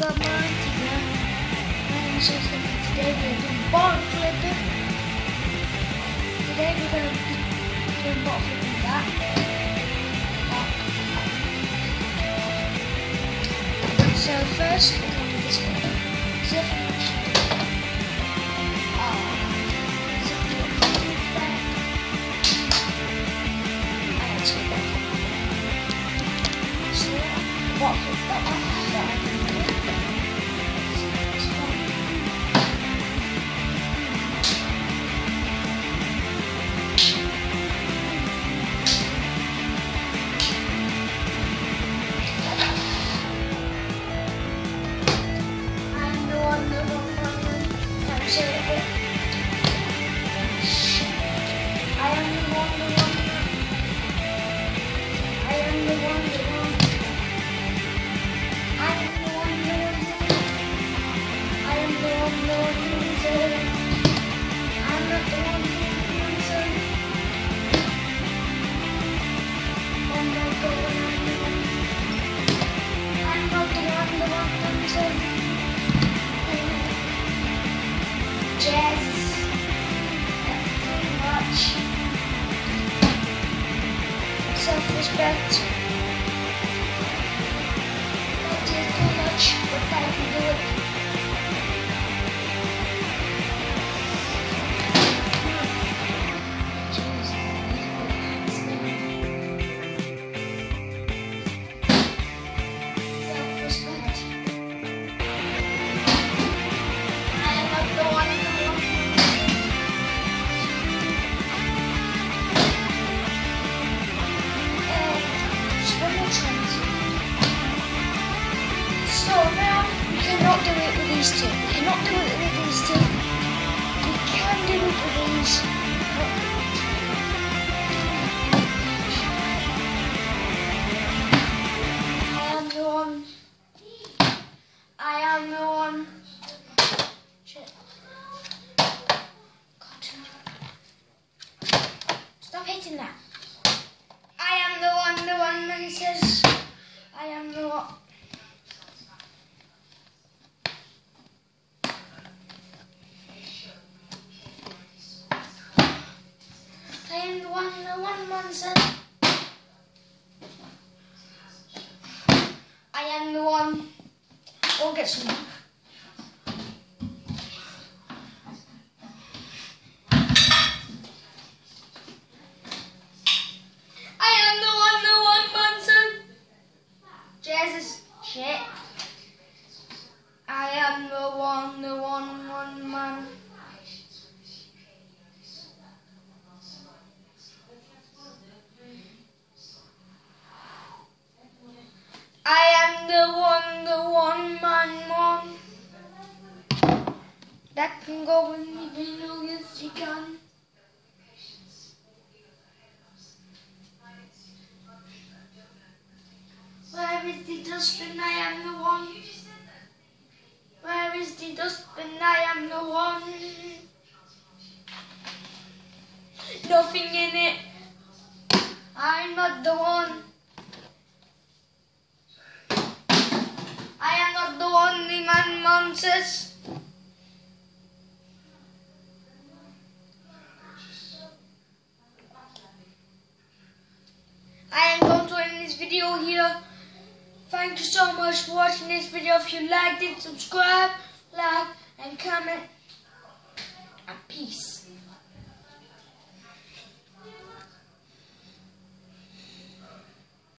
got. And today we're doing flipping. Today we're going to flipping that. So first I'm not the one, the one, the one, Jazz. Cannot do it with these two. We cannot do it with these two. We can do it with these. I am the one. I am the one. Stop hitting that. I am the one, the one man says. I am the one. One, the one man says. I am the one. We'll get some. I am the one, the one man. Jesus, shit. I am the one, the one, one man. That can go in the yes, you can. Where is the dustbin? I am the one. Where is the dustbin? I am the one. Nothing in it. I'm not the one. I am not the the man says. I am going to end this video here. Thank you so much for watching this video. If you liked it, subscribe, like, and comment.